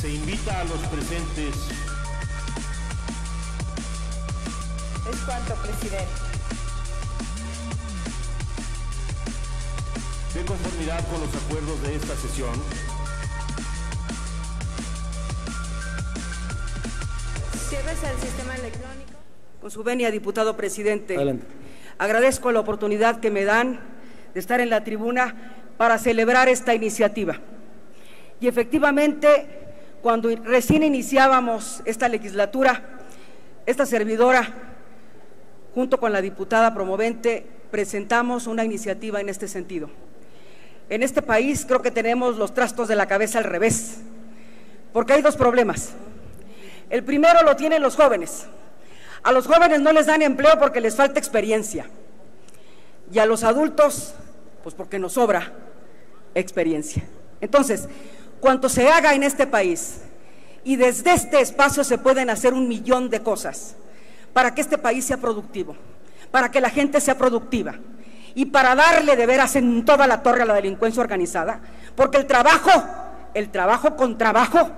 Se invita a los presentes. Es cuanto, presidente. De conformidad con los acuerdos de esta sesión, Cierres el sistema electrónico. Con su venia, diputado presidente. Adelante. Agradezco la oportunidad que me dan de estar en la tribuna para celebrar esta iniciativa. Y efectivamente, cuando recién iniciábamos esta legislatura, esta servidora, junto con la diputada promovente, presentamos una iniciativa en este sentido. En este país creo que tenemos los trastos de la cabeza al revés, porque hay dos problemas. El primero lo tienen los jóvenes. A los jóvenes no les dan empleo porque les falta experiencia. Y a los adultos, pues porque nos sobra experiencia. Entonces, cuanto se haga en este país, y desde este espacio se pueden hacer un millón de cosas para que este país sea productivo, para que la gente sea productiva y para darle de veras en toda la torre a la delincuencia organizada, porque el trabajo, el trabajo con trabajo,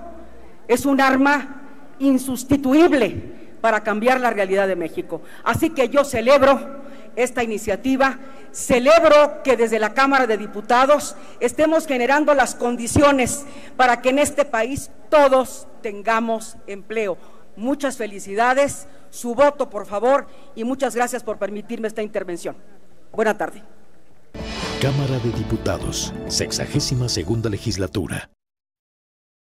es un arma insustituible para cambiar la realidad de México. Así que yo celebro esta iniciativa, celebro que desde la Cámara de Diputados estemos generando las condiciones para que en este país todos tengamos empleo. Muchas felicidades, su voto por favor y muchas gracias por permitirme esta intervención. Buena tarde. Cámara de Diputados, sexagésima segunda legislatura.